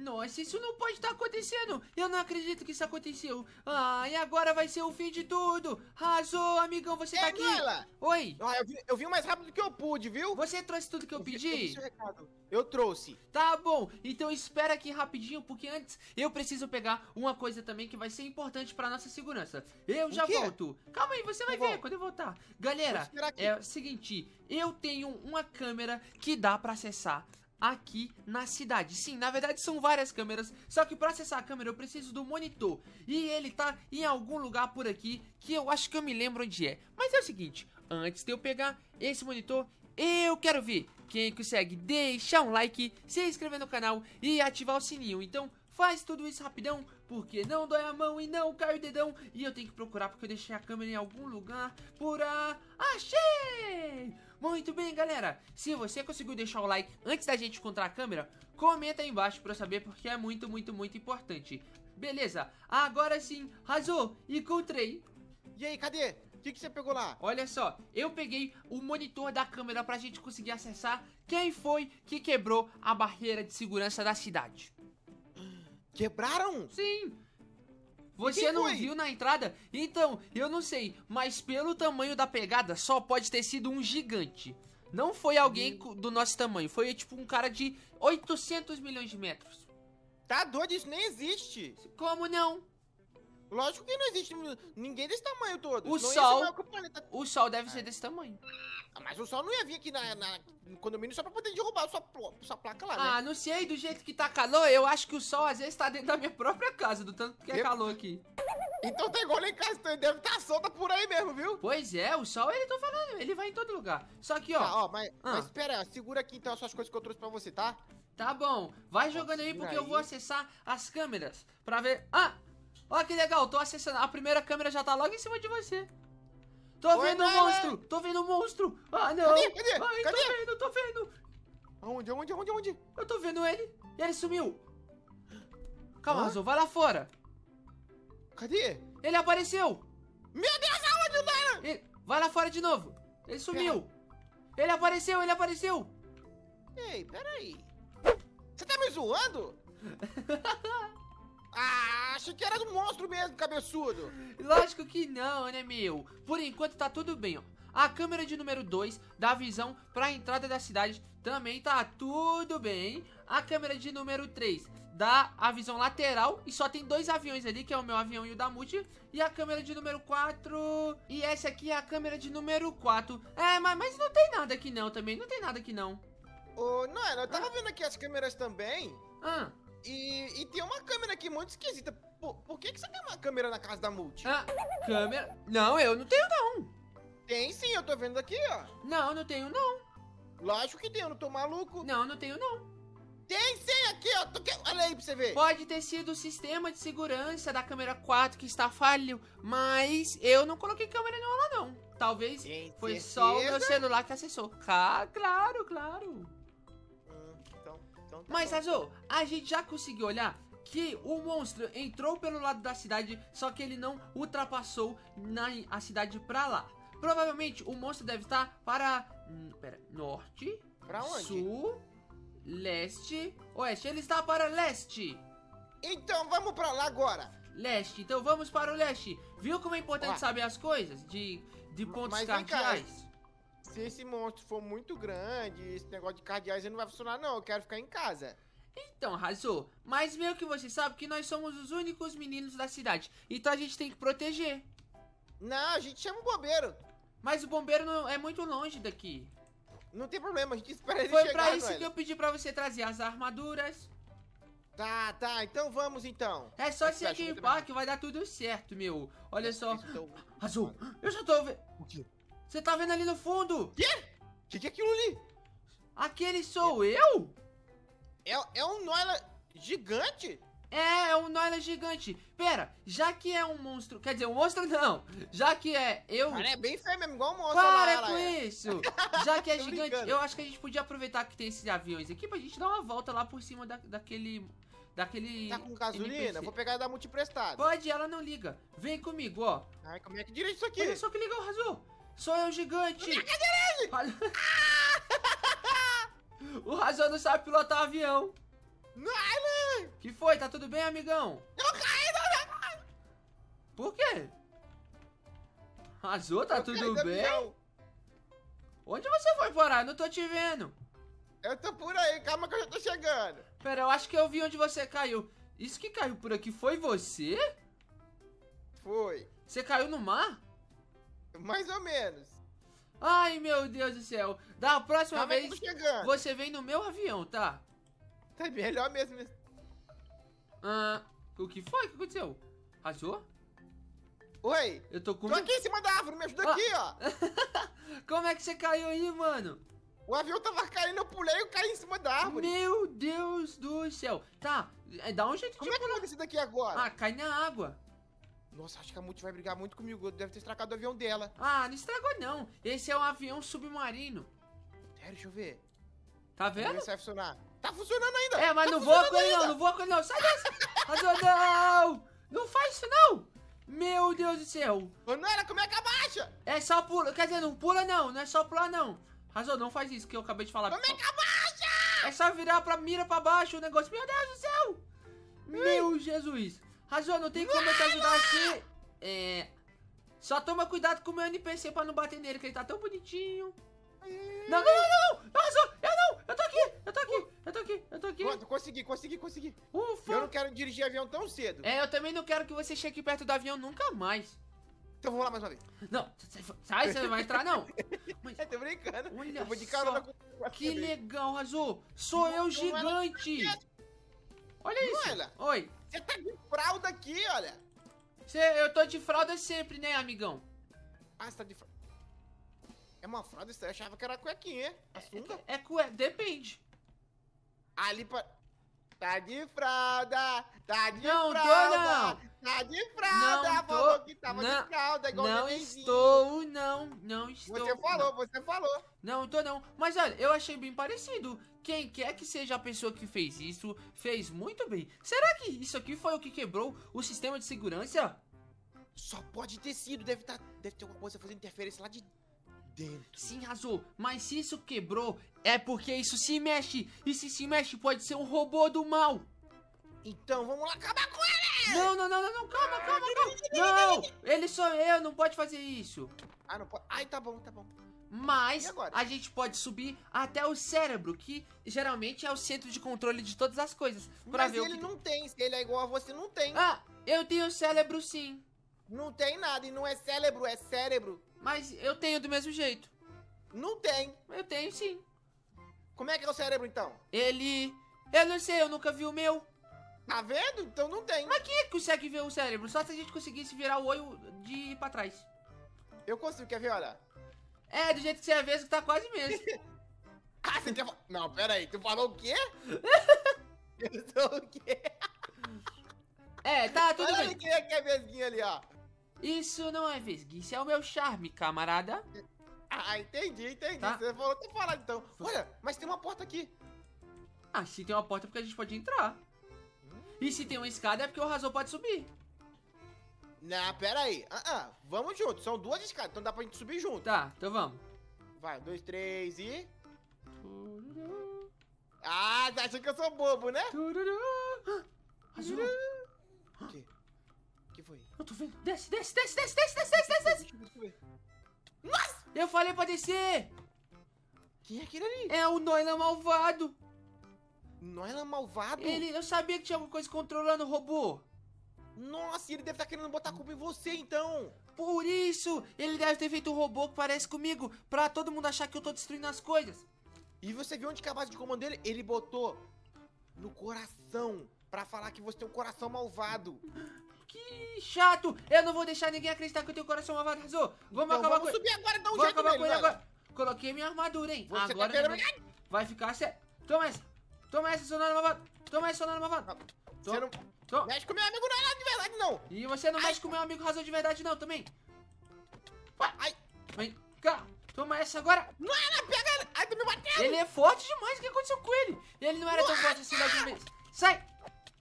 Nossa, isso não pode estar acontecendo. Eu não acredito que isso aconteceu. Ah, e agora vai ser o fim de tudo. Arrasou, amigão, você tá Ei, aqui. Noela! Oi. Ah, eu, vi, eu vi mais rápido do que eu pude, viu? Você trouxe tudo que eu vi- pedi? recado. Eu trouxe. Tá bom, então espera aqui rapidinho, porque antes eu preciso pegar uma coisa também que vai ser importante pra nossa segurança. Eu já volto. Calma aí, você vai Tá bom. ver quando eu voltar. Galera, é o seguinte, eu tenho uma câmera que dá pra acessar aqui na cidade. Sim, na verdade são várias câmeras, só que pra acessar a câmera eu preciso do monitor. E ele tá em algum lugar por aqui que eu acho que eu me lembro onde é. Mas é o seguinte, antes de eu pegar esse monitor, eu quero ver quem consegue deixar um like, se inscrever no canal e ativar o sininho. Então faz tudo isso rapidão, porque não dói a mão e não cai o dedão. E eu tenho que procurar porque eu deixei a câmera em algum lugar por a... Achei! Muito bem, galera. Se você conseguiu deixar o like antes da gente encontrar a câmera, comenta aí embaixo pra eu saber porque é muito, muito, muito importante. Beleza, agora sim, arrasou, encontrei. E aí, cadê? O que, que você pegou lá? Olha só, eu peguei o monitor da câmera pra gente conseguir acessar quem foi que quebrou a barreira de segurança da cidade. Quebraram? Sim. Você não viu na entrada? Então, eu não sei, mas pelo tamanho da pegada, só pode ter sido um gigante. Não foi alguém do nosso tamanho, foi tipo um cara de 800 milhões de metros. Tá doido, isso nem existe. Como não? Lógico que não existe ninguém desse tamanho todo. O Sol- o Sol deve ser desse tamanho. Ah, Mas o Sol não ia vir aqui na, na- no condomínio só pra poder derrubar sua, plo- sua placa lá, né? Ah, não sei, do jeito que tá calor, eu acho que o Sol às vezes tá dentro da minha própria casa, do tanto que é Eu- calor aqui. Então tá igual lá em casa, então ele deve estar solta por aí mesmo, viu? Pois é, o Sol, ele tô falando, ele vai em todo lugar. Só que, ó, Tá, ó, mas, Ah. mas espera, segura aqui então as suas coisas que eu trouxe pra você, tá? Tá bom, vai jogando aí porque eu aí. vou acessar as câmeras pra ver. Ah! Ó que legal, tô acessando. A primeira câmera já tá logo em cima de você. Tô Oi, vendo um monstro! Tô vendo um monstro! Ah, não! Cadê? Cadê? Ai, Cadê? tô vendo, tô vendo! Aonde, aonde, aonde, aonde? Eu tô vendo ele e ele sumiu! Calma? Azul, vai lá fora! Cadê? Ele apareceu! Meu Deus, aonde, Nara? Ele- Vai lá fora de novo! Ele sumiu! Ele apareceu, ele apareceu! Ei, peraí. Você tá me zoando? ah, achei que era do monstro mesmo, cabeçudo. Lógico que não, né, meu? Por enquanto tá tudo bem, ó. A câmera de número 2 dá visão pra entrada da cidade também tá tudo bem. A câmera de número 3 dá a visão lateral e só tem dois aviões ali, que é o meu avião e o da Multi. E a câmera de número 4... E essa aqui é a câmera de número 4. É, mas, mas não tem nada aqui não também, não tem nada aqui não. Ô, Nara, eu tava vendo aqui as câmeras também. Ah, E, e tem uma câmera aqui muito esquisita. Por, por que, que você tem uma câmera na casa da Multi? ah, câmera... Não, eu não tenho não. Tem sim, eu tô vendo aqui, ó. Não, não tenho não. Lógico que tem, eu não tô maluco. Não, não tenho não. Tem sim aqui, ó. Tô Olha aí pra você ver. Pode ter sido o sistema de segurança da câmera 4 que está falho, mas eu não coloquei câmera nenhuma lá não. Talvez Tem foi certeza? só o meu celular que acessou. Ca- claro, claro. Então, tá Mas. Azul, a gente já conseguiu olhar que o monstro entrou pelo lado da cidade, só que ele não ultrapassou na, a cidade pra lá. Provavelmente o monstro deve estar para. hum, Pera, norte, Pra onde? sul, leste, oeste. Ele está para leste. Então vamos pra lá agora. Leste, então vamos para o leste. Viu como é importante Ó. saber as coisas? De, de pontos Mas vem cá, cardeais? Se esse monstro for muito grande, esse negócio de cardeais não vai funcionar, não. Eu quero ficar em casa. Então, arrasou. Mas meio que você sabe que nós somos os únicos meninos da cidade. Então a gente tem que proteger. Não, a gente chama o bombeiro. Mas o bombeiro não é muito longe daqui. Não tem problema, a gente espera ele Foi chegar, pra isso Noelle. que eu pedi pra você trazer as armaduras. Tá, tá, então vamos então. É só Mas se você acha que equipar que vai dar tudo certo, meu. Olha só. Então- Azul, eu já tô vendo. O quê? Você tá vendo ali no fundo? Quê? O que, que é aquilo ali? Aquele sou eu? É, é um Noila gigante? É, é um Noila gigante. Pera, já que é um monstro. Quer dizer, um monstro não. Já que é eu. Cara, é bem feio mesmo, igual um monstro. Para lá, com é. isso! Já que é gigante, brincando. eu acho que a gente podia aproveitar que tem esses aviões aqui pra gente dar uma volta lá por cima da, daquele. Daquele. Tá com gasolina? NPC. Vou pegar da multiprestado. Pode, ela não liga. Vem comigo, ó. Ai, como é que dirige isso aqui? Olha só que legal, Razul. Sou eu gigante. Olha. o Razul não sabe pilotar avião. Que foi? Tá tudo bem, amigão? Eu caí, não, Por quê? Azul, tá eu tudo do bem? avião. Onde você foi parar? Não tô te vendo. Eu tô por aí, calma que eu já tô chegando. Pera, eu acho que eu vi onde você caiu. Isso que caiu por aqui foi você? Foi. Você caiu no mar? Mais ou menos. Ai, meu Deus do céu. Da próxima vez, você vem no meu avião, tá? Tá melhor mesmo. Ah, o que foi? O que aconteceu? Rasou? Oi. Eu tô com... Tô aqui em cima da árvore, me ajuda Ah. aqui, ó. Como é que você caiu aí, mano? O avião tava caindo, eu pulei e eu caí em cima da árvore. Meu Deus do céu. Tá, é, dá um jeito Como de é que eu vou descer daqui agora? Ah, cai na água. Nossa, acho que a Multi vai brigar muito comigo. Deve ter estragado o avião dela. Ah, não estragou não. Esse é um avião submarino. Sério, deixa eu ver. Tá Vamos ver vendo? se vai funcionar. Tá funcionando ainda. É, mas tá não voa com ele não, não voa com ele não. Sai dessa. Não. Não faz isso não. Meu Deus do céu. Ô, como é que abaixa? É só pula. Quer dizer, não pula não. Não é só pular não. Razão, não faz isso que eu acabei de falar. Como é que abaixa? É só virar pra mira pra baixo o negócio. Meu Deus do céu. Meu Jesus. Razão, não tem como eu te ajudar aqui. É... Só toma cuidado com o meu NPC pra não bater nele, que ele tá tão bonitinho. Não, não, não, não. Razão, eu não. Eu tô aqui. Eu tô aqui. Eu tô aqui. Eu tô aqui. Pronto, consegui, consegui, consegui. Ufa. Eu não quero dirigir avião tão cedo. É, eu também não quero que você chegue perto do avião nunca mais. Então vamos lá mais uma vez. Não, sai, você não vai entrar não. Mas, É, tô brincando. Olha eu vou de só, carona com com que legal, Razô. Sou eu Não, gigante. Olha isso. Oi. Você tá de fralda aqui, olha. Cê, eu tô de fralda sempre, né, amigão? Ah, você tá de fralda. É uma fralda, eu achava que era cuequinha. A sunga. É cué, depende. Ali pra... Tá de fralda, tá de Não tô, fralda, não. tá de fralda, Não tô, falou que tava não, de fralda, igual Não estou, não, não estou. Você falou, você falou. Não, tô não. Mas olha, eu achei bem parecido. Quem quer que seja a pessoa que fez isso, fez muito bem. Será que isso aqui foi o que quebrou o sistema de segurança? Só pode ter sido, deve, tá, deve ter alguma coisa fazendo interferência lá de dentro. Sim, Azul, mas se isso quebrou, é porque isso se mexe. E se se mexe, pode ser um robô do mal. Então vamos lá acabar com ele! Não, não, não, não, não, calma, calma, calma. Não, ele sou eu, não pode fazer isso. Ah, não pode. Ai, tá bom, tá bom. Mas a gente pode subir até o cérebro, que geralmente é o centro de controle de todas as coisas. Pra Mas ver o ele que... não tem, se ele é igual a você, não tem. Ah, eu tenho cérebro sim. Não tem nada, e não é cérebro, é cérebro. Mas eu tenho do mesmo jeito. Não tem. Eu tenho sim. Como é que é o cérebro, então? Ele. Eu não sei, eu nunca vi o meu. Tá vendo? Então não tem. Mas quem é que consegue ver o cérebro? Só se a gente conseguisse virar o olho de pra trás. Eu consigo, quer ver, olha. É, do jeito que você vê, que tá quase mesmo. Ah, você quer falar... Não, pera aí, tu falou o quê? Eu sou o quê? É, tá, tudo Olha bem. quem é que é vesguinha ali, ó. Isso não é vesguice, é o meu charme, camarada. Ah, entendi, entendi. Tá. Você falou, tá falando então. Olha, mas tem uma porta aqui. Ah, se tem uma porta é porque a gente pode entrar. E se tem uma escada é porque o Razor pode subir. Não, pera aí. Ah, ah, vamos junto. São duas escadas, então dá pra gente subir junto. Tá, então vamos. Vai, um, dois, três e... Ah, tá achando que eu sou bobo, né? Tururu. Ah, Azul. O que? O que foi? Eu tô vendo. Desce, desce, desce, desce, desce, desce, desce, desce. Nossa! Eu falei pra descer. Quem é aquele ali? É o Noila malvado. Noila malvado? Ele, eu sabia que tinha alguma coisa controlando o robô. Nossa, ele deve estar querendo botar a culpa em você, então. Por isso, ele deve ter feito um robô que parece comigo, pra todo mundo achar que eu tô destruindo as coisas. E você viu onde que a base de comando dele? Ele botou no coração. Pra falar que você tem um coração malvado. Que chato! Eu não vou deixar ninguém acreditar que eu tenho coração malvado, Razor. Vamos então acabar vamos com ele. subir agora e dar um Vou jeito acabar nele, com ele agora. Coloquei minha armadura, hein? Você agora tá vai- vai ficar sério. Toma essa. Toma essa, sonora malvado. Toma essa, sonora malvado. Você não Toma. mexe com meu amigo Noela de verdade, não. E você não mexe com meu amigo Razor de verdade, não, também. Ai, Vem cá. Toma essa agora. Noela, pega ele. Ai, tá me batendo. Ele é forte demais. O que aconteceu com ele? Ele não era tão forte assim da última vez. Sai.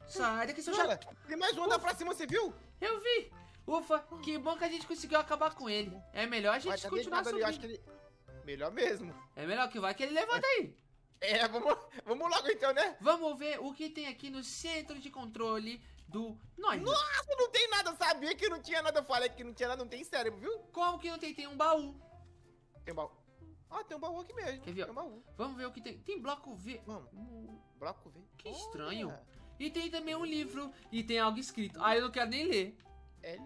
Sai daqui, seu chato. Tem mais um andar pra cima, você viu? Eu vi. Ufa, que bom que a gente conseguiu acabar com ele. É melhor a gente Vai, tá continuar deitado ali, acho subindo. que ele... Melhor mesmo. É melhor que vai que ele levanta aí. É, vamos, vamos logo então, né? Vamos ver o que tem aqui no centro de controle do Noia. Nossa, não tem nada, eu sabia que não tinha nada. Eu falei que não tinha nada, não tem cérebro, viu? Como que não tem? Tem um baú. Tem um baú. Ah, tem um baú aqui mesmo. Quer ver? Tem um baú. Vamos ver o que tem. Tem bloco V. Vamos, bloco V. Que estranho. Olha. E tem também um livro. E tem algo escrito. Ah, eu não quero nem ler. L,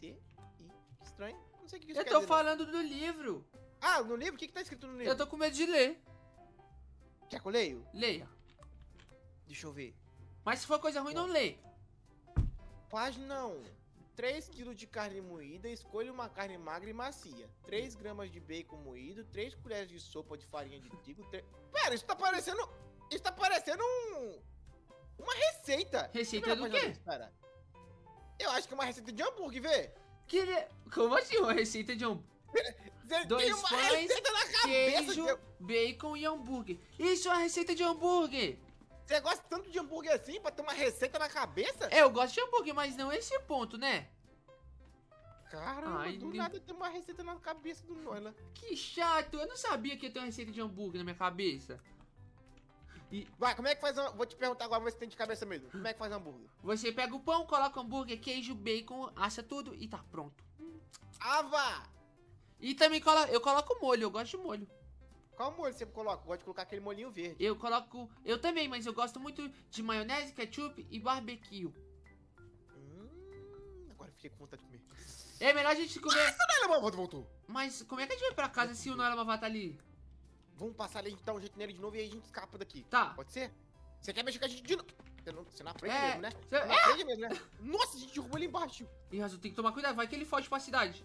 T, I. Que estranho. Não sei o que isso Eu tô dizer, não. falando do livro. Ah, no livro? O que que tá escrito no livro? Eu tô com medo de ler. Quer que eu leio? Leia. Deixa eu ver. Mas se for coisa ruim, não lê. Página 1. 3 kg de carne moída, escolha uma carne magra e macia. 3 gramas de bacon moído, 3 colheres de sopa de farinha de trigo. tre- Pera, isso tá parecendo. Isso tá parecendo um. Uma receita. Receita do quê? Pera. Eu acho que é uma receita de hambúrguer, vê. Que Como assim uma receita de hambúrguer? Você Dois tem uma pães, receita na cabeça. Queijo, bacon e hambúrguer. Isso é uma receita de hambúrguer. Você gosta tanto de hambúrguer assim pra ter uma receita na cabeça? É, eu gosto de hambúrguer, mas não esse ponto, né? Caramba, Ai, do nada tem uma receita na cabeça do Noila. Que chato. Eu não sabia que ia ter uma receita de hambúrguer na minha cabeça. Vai, como é que faz. hambúrguer? Vou te perguntar agora, ver se tem de cabeça mesmo. Como é que faz hambúrguer? Você pega o pão, coloca hambúrguer, queijo, bacon, assa tudo e tá pronto. Ava! E também colo... eu coloco molho, eu gosto de molho. Qual molho você coloca? Gosto de colocar aquele molhinho verde. Eu coloco. Eu também, mas eu gosto muito de maionese, ketchup e barbecue. Hum, agora fiquei com vontade de comer. É melhor a gente comer. Noela, voltou, voltou. Mas como é que a gente vai pra casa se o Noela Mavá tá ali? Vamos passar ali, a gente dá um jeito nele de novo e aí a gente escapa daqui. Tá. Pode ser? Você quer mexer com a gente de novo? Você, não, você na frente É, mesmo, né? cê- Você na frente mesmo, né? Nossa, a gente derrubou ele embaixo. Ih, Razu, tem que tomar cuidado, vai que ele foge pra cidade.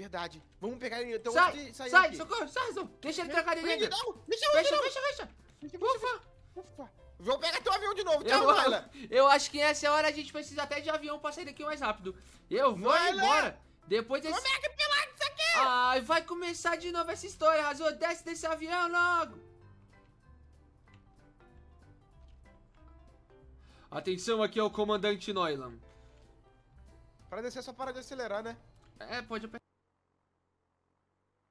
Verdade. Vamos pegar ele então sai, sai, aqui. socorro, sai, Razu. Deixa ele trancar Prende, dentro. não! Deixa eu Fecha, não! fecha, fecha. Deixa Ufa. Ufa. Vou pegar teu avião de novo. Tchau, Eu, Noela. eu acho que essa hora a gente precisa até de avião pra sair daqui mais rápido. Eu vou Vai, embora. Depois desse. Como é que pelado isso aqui? Ai, vai começar de novo essa história, Razu. Desce desse avião logo. Atenção, aqui é o comandante Noilan. Para descer, só para de acelerar, né? É, pode apertar.